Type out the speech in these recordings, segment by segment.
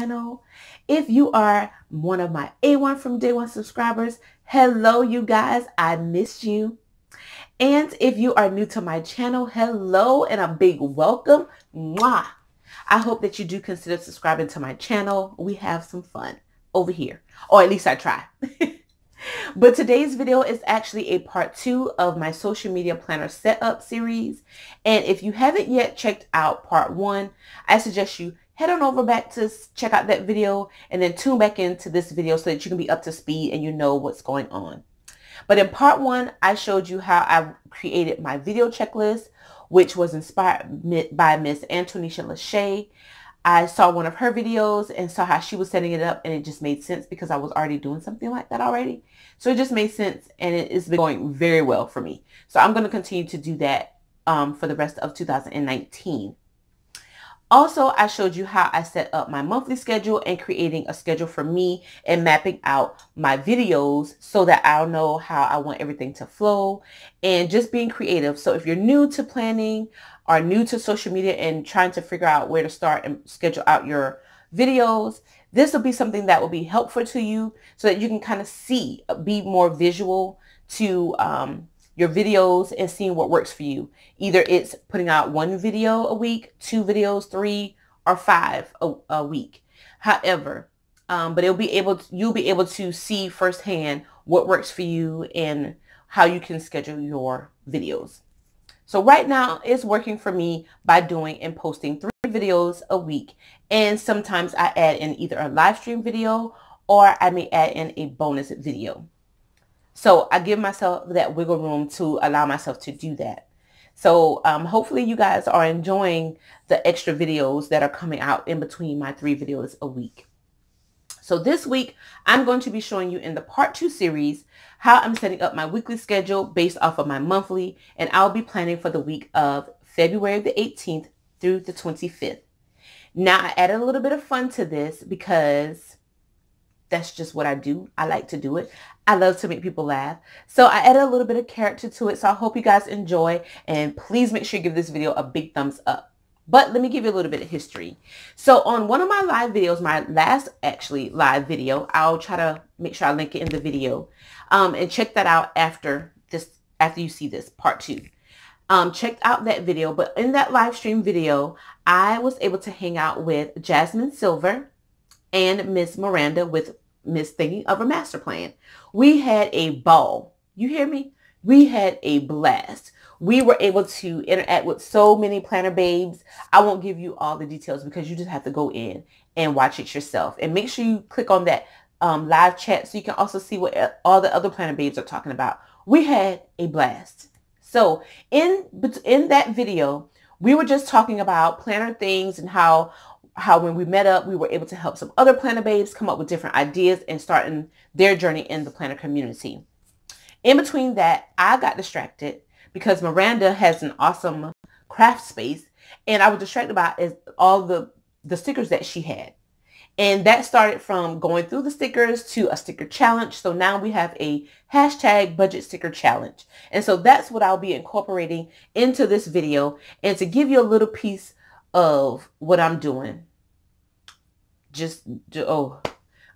channel. If you are one of my A1 from Day One subscribers, hello you guys, I missed you. And if you are new to my channel, hello and a big welcome. Mwah. I hope that you do consider subscribing to my channel. We have some fun over here, or at least I try. But today's video is actually a part two of my social media planner setup series. And if you haven't yet checked out part one, I suggest you head on over back to check out that video and then tune back into this video so that you can be up to speed and you know what's going on. But in part one, I showed you how I created my video checklist, which was inspired by Miss Antonisha Lachey. I saw one of her videos and saw how she was setting it up and it just made sense because I was already doing something like that already. So it just made sense and it has been going very well for me. So I'm going to continue to do that um, for the rest of 2019. Also, I showed you how I set up my monthly schedule and creating a schedule for me and mapping out my videos so that I'll know how I want everything to flow and just being creative. So if you're new to planning or new to social media and trying to figure out where to start and schedule out your videos, this will be something that will be helpful to you so that you can kind of see, be more visual to um, your videos and seeing what works for you. Either it's putting out one video a week, two videos, three, or five a, a week. However, um, but it'll be able to, you'll be able to see firsthand what works for you and how you can schedule your videos. So right now it's working for me by doing and posting three videos a week. And sometimes I add in either a live stream video or I may add in a bonus video. So I give myself that wiggle room to allow myself to do that. So um, hopefully you guys are enjoying the extra videos that are coming out in between my three videos a week. So this week, I'm going to be showing you in the part two series how I'm setting up my weekly schedule based off of my monthly, and I'll be planning for the week of February the 18th through the 25th. Now, I added a little bit of fun to this because that's just what I do. I like to do it. I love to make people laugh. So I added a little bit of character to it. So I hope you guys enjoy and please make sure you give this video a big thumbs up. But let me give you a little bit of history. So on one of my live videos, my last actually live video, I'll try to make sure I link it in the video um, and check that out after this, after you see this part two. Um, out that video, but in that live stream video, I was able to hang out with Jazmin Silver and Miss Miranda with Miss Thinking of a Master Plan. We had a ball. You hear me? We had a blast. We were able to interact with so many planner babes. I won't give you all the details because you just have to go in and watch it yourself. And make sure you click on that um, live chat so you can also see what all the other planner babes are talking about. We had a blast. So in, but in that video, we were just talking about planner things and how how when we met up, we were able to help some other planner babes come up with different ideas and starting their journey in the planner community. In between that, I got distracted because Miranda has an awesome craft space and I was distracted by all the, the stickers that she had. And that started from going through the stickers to a sticker challenge. So now we have a hashtag budget sticker challenge. And so that's what I'll be incorporating into this video and to give you a little piece of what I'm doing. Just, oh,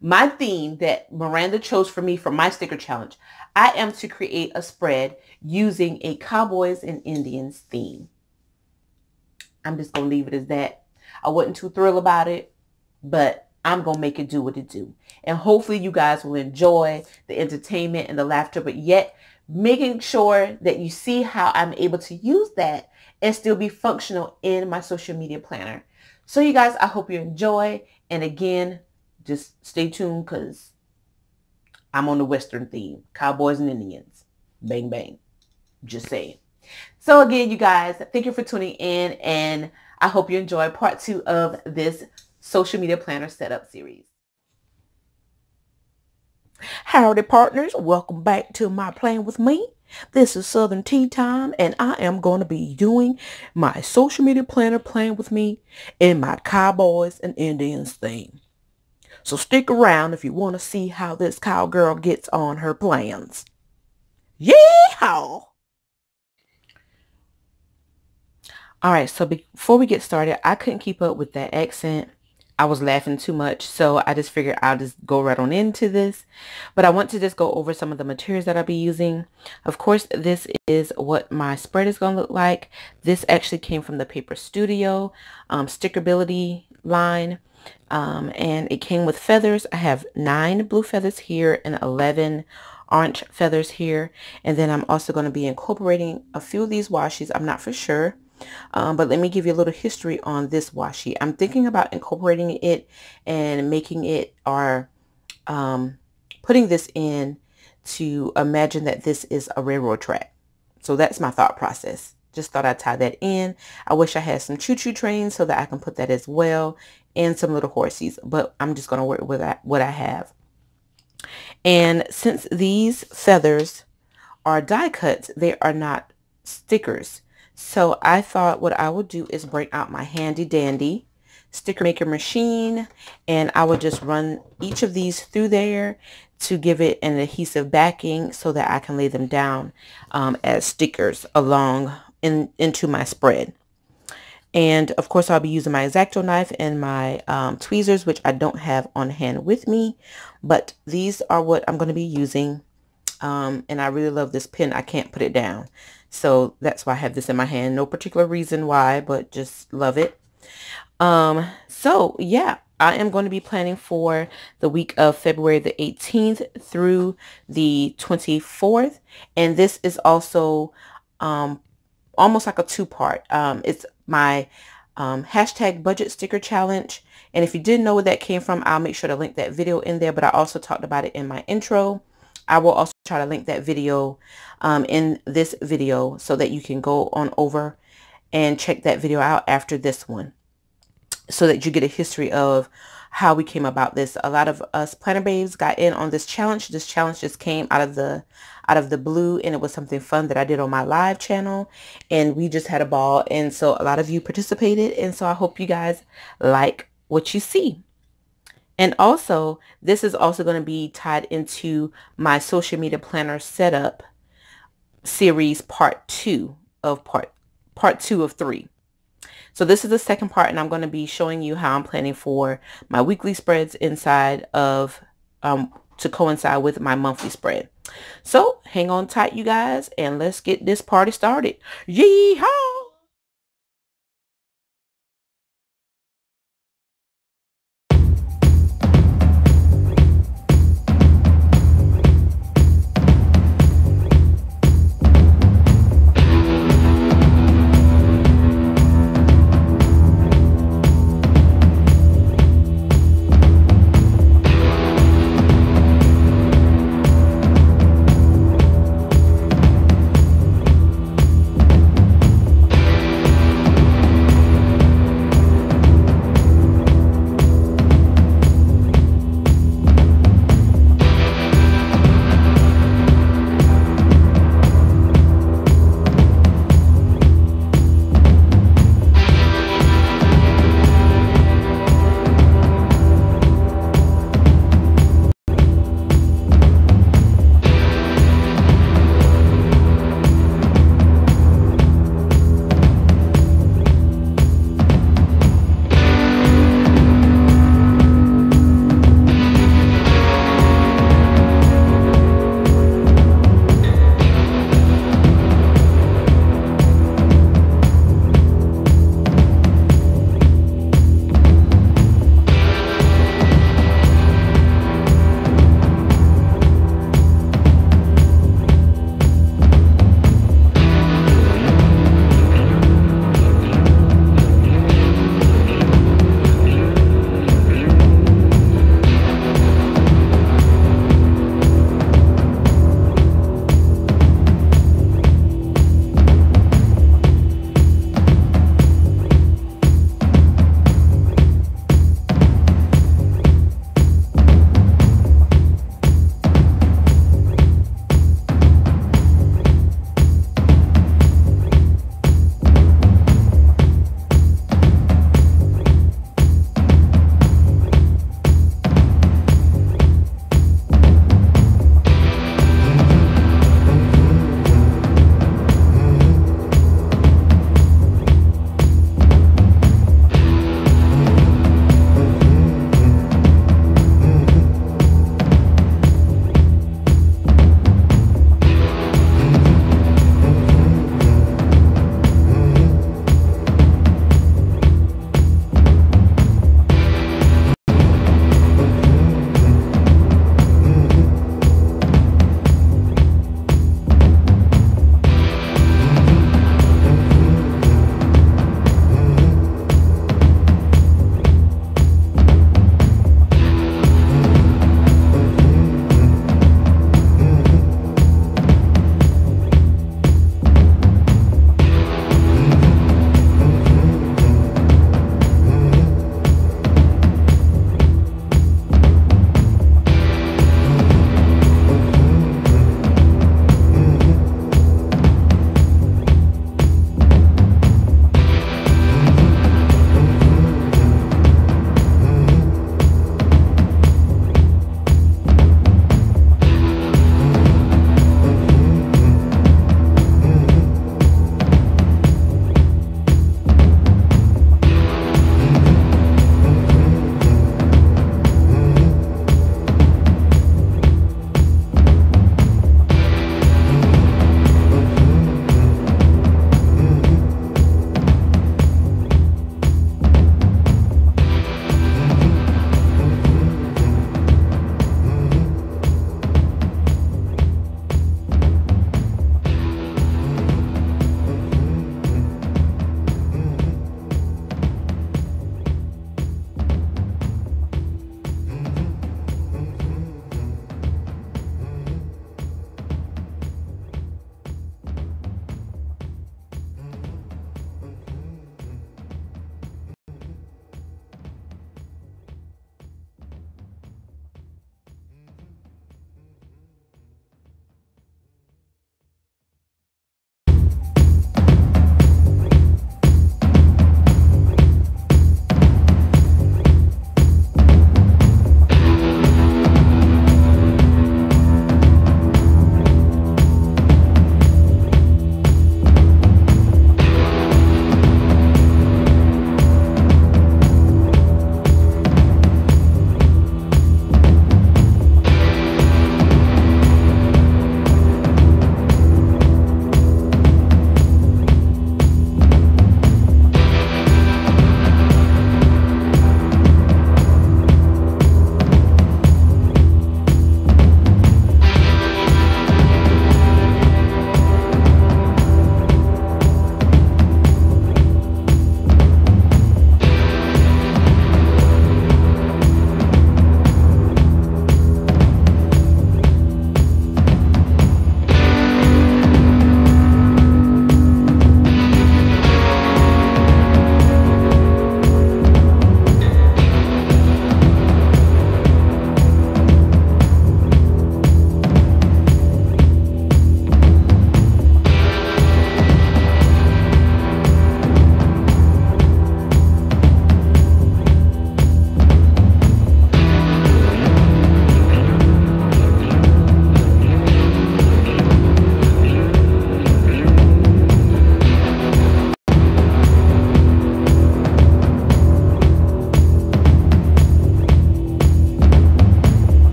my theme that Miranda chose for me for my sticker challenge. I am to create a spread using a Cowboys and Indians theme. I'm just going to leave it as that. I wasn't too thrilled about it, but I'm going to make it do what it do. And hopefully you guys will enjoy the entertainment and the laughter, but yet making sure that you see how I'm able to use that and still be functional in my social media planner. So you guys, I hope you enjoy. And again, just stay tuned because I'm on the Western theme. Cowboys and Indians. Bang, bang. Just saying. So again, you guys, thank you for tuning in. And I hope you enjoy part two of this social media planner setup series. Howdy partners, welcome back to my plan with me. This is Southern Tee Time and I am going to be doing my social media planner plan with me in my Cowboys and Indians theme. So stick around if you want to see how this cowgirl gets on her plans. Yeehaw! Alright, so before we get started, I couldn't keep up with that accent. I was laughing too much. So I just figured I'll just go right on into this. But I want to just go over some of the materials that I'll be using. Of course, this is what my spread is going to look like. This actually came from the Paper Studio um, Stickerability line. Um, and it came with feathers. I have nine blue feathers here and 11 orange feathers here. And then I'm also going to be incorporating a few of these washes. I'm not for sure. Um, but let me give you a little history on this washi. I'm thinking about incorporating it and making it or um, putting this in to imagine that this is a railroad track. So that's my thought process. Just thought I'd tie that in. I wish I had some choo-choo trains so that I can put that as well and some little horses, but I'm just going to work with what I have. And since these feathers are die cuts, they are not stickers. So I thought what I would do is bring out my handy dandy sticker maker machine and I would just run each of these through there to give it an adhesive backing so that I can lay them down um, as stickers along in, into my spread. And of course, I'll be using my X-Acto knife and my um, tweezers, which I don't have on hand with me. But these are what I'm going to be using. Um, and I really love this pen. I can't put it down. So that's why I have this in my hand. No particular reason why, but just love it. Um, so yeah, I am going to be planning for the week of February the 18th through the 24th. And this is also um, almost like a two-part. Um, it's my um, hashtag budget sticker challenge. And if you didn't know where that came from, I'll make sure to link that video in there. But I also talked about it in my intro. I will also try to link that video um, in this video so that you can go on over and check that video out after this one so that you get a history of how we came about this. A lot of us planner babes got in on this challenge. This challenge just came out of the out of the blue and it was something fun that I did on my live channel and we just had a ball and so a lot of you participated and so I hope you guys like what you see. And also, this is also going to be tied into my social media planner setup series part two of part part two of three. So this is the second part and I'm going to be showing you how I'm planning for my weekly spreads inside of um, to coincide with my monthly spread. So hang on tight you guys and let's get this party started. Yeehaw!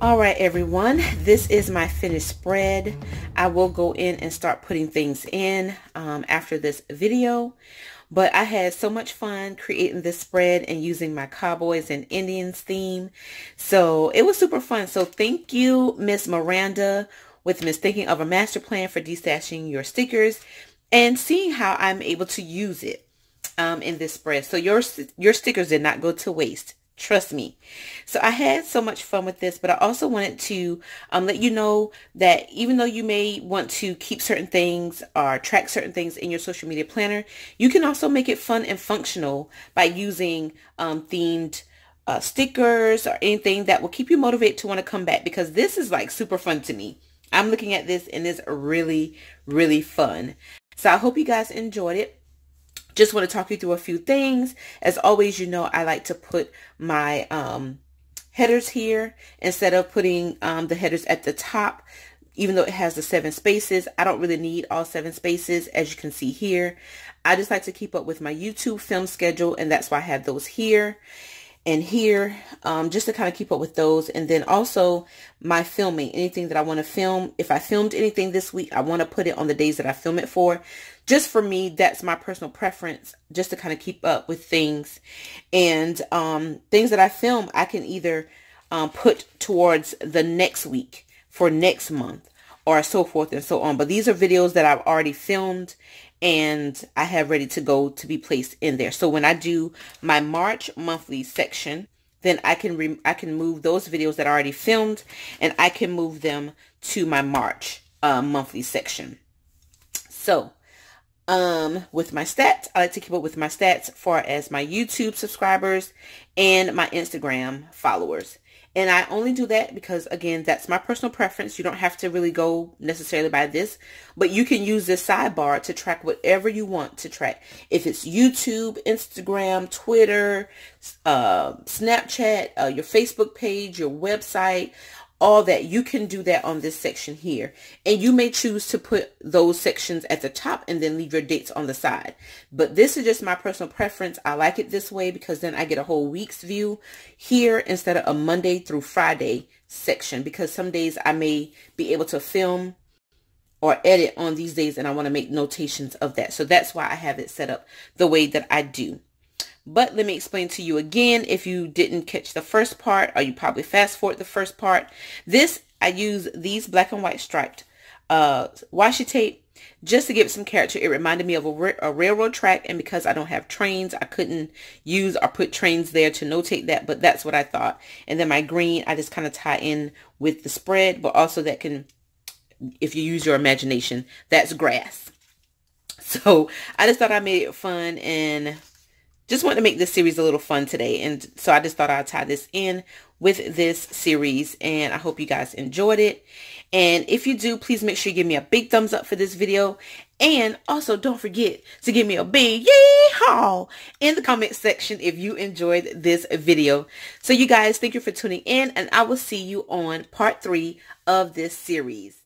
All right, everyone, this is my finished spread. I will go in and start putting things in um, after this video. But I had so much fun creating this spread and using my Cowboys and Indians theme. So it was super fun. So thank you, Miss Miranda, with Miss Thinking of a Master Plan for destashing your stickers and seeing how I'm able to use it um, in this spread. So your, your stickers did not go to waste. Trust me. So I had so much fun with this, but I also wanted to um, let you know that even though you may want to keep certain things or track certain things in your social media planner, you can also make it fun and functional by using um, themed uh, stickers or anything that will keep you motivated to want to come back because this is like super fun to me. I'm looking at this and it's really, really fun. So I hope you guys enjoyed it just want to talk you through a few things. As always, you know, I like to put my um, headers here instead of putting um, the headers at the top. Even though it has the seven spaces, I don't really need all seven spaces, as you can see here. I just like to keep up with my YouTube film schedule, and that's why I have those here and here um, just to kind of keep up with those and then also my filming anything that I want to film if I filmed anything this week I want to put it on the days that I film it for just for me that's my personal preference just to kind of keep up with things and um, things that I film I can either um, put towards the next week for next month or so forth and so on but these are videos that I've already filmed and I have ready to go to be placed in there. So when I do my March monthly section, then I can I can move those videos that are already filmed and I can move them to my March uh, monthly section. So um, with my stats, I like to keep up with my stats far as my YouTube subscribers and my Instagram followers. And I only do that because, again, that's my personal preference. You don't have to really go necessarily by this, but you can use this sidebar to track whatever you want to track. If it's YouTube, Instagram, Twitter, uh, Snapchat, uh, your Facebook page, your website, all that. You can do that on this section here. And you may choose to put those sections at the top and then leave your dates on the side. But this is just my personal preference. I like it this way because then I get a whole week's view here instead of a Monday through Friday section because some days I may be able to film or edit on these days and I want to make notations of that. So that's why I have it set up the way that I do but let me explain to you again if you didn't catch the first part or you probably fast forward the first part. This, I use these black and white striped uh, washi tape just to give it some character. It reminded me of a, a, railroad track and because I don't have trains, I couldn't use or put trains there to notate that, but that's what I thought. And then my green, I just kind of tie in with the spread, but also that can, if you use your imagination, that's grass. So I just thought I made it fun and just wanted to make this series a little fun today. And so I just thought I'd tie this in with this series. And I hope you guys enjoyed it. And if you do, please make sure you give me a big thumbs up for this video. And also don't forget to give me a big yeehaw in the comment section if you enjoyed this video. So you guys, thank you for tuning in and I will see you on part three of this series.